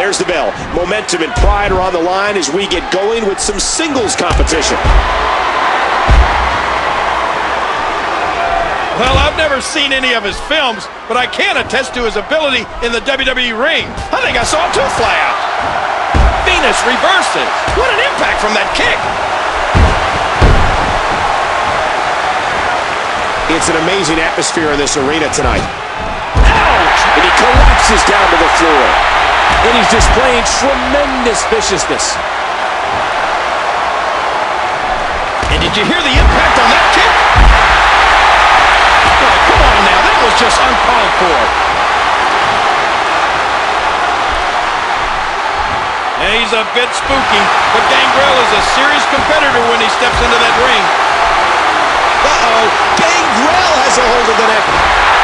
There's the bell. Momentum and pride are on the line as we get going with some singles competition. Well, I've never seen any of his films, but I can attest to his ability in the WWE ring. I think I saw him tooth fly out. Venis reverses. What an impact from that kick. It's an amazing atmosphere in this arena tonight. Ouch! And he collapses down to the floor. And he's displaying tremendous viciousness. And did you hear the impact on that kick? Oh, come on now. That was just uncalled for. And he's a bit spooky, but Gangrel is a serious competitor when he steps into that ring. Uh-oh. Gangrel has a hold of the neck.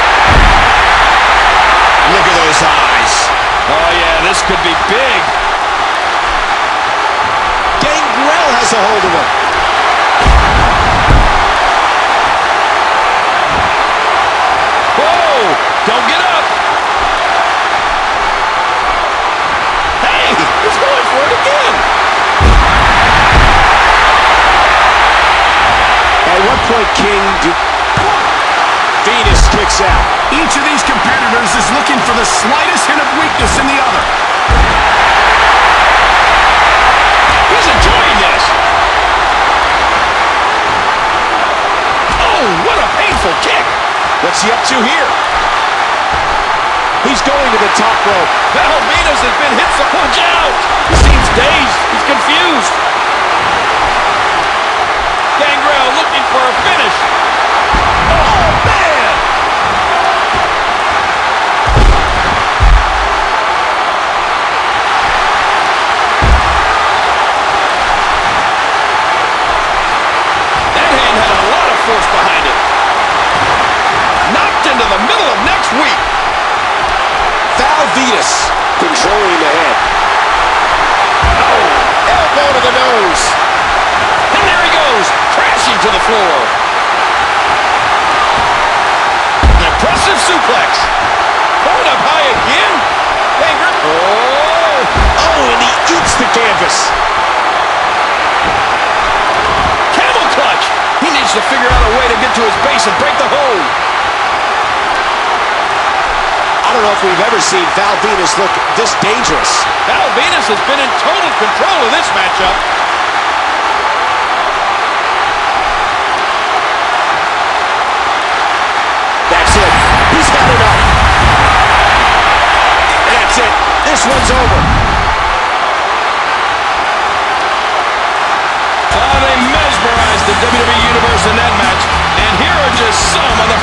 King. Venis kicks out. Each of these competitors is looking for the slightest hint of weakness in the other. He's enjoying this. Oh, what a painful kick. What's he up to here? He's going to the top rope. Val Venis has been Val controlling the head. Oh, elbow to the nose. And there he goes, crashing to the floor. An impressive suplex. Hold up high again. Banger. Oh. Oh, and he eats the canvas. Camel clutch. He needs to figure out a way to get to his base and break the hold don't know if we've ever seen Val Venis look this dangerous. Val Venis has been in total control of this matchup. That's it. He's got enough. That's it. This one's over. Oh, they mesmerized the WWE Universe in that match. And here are just some of the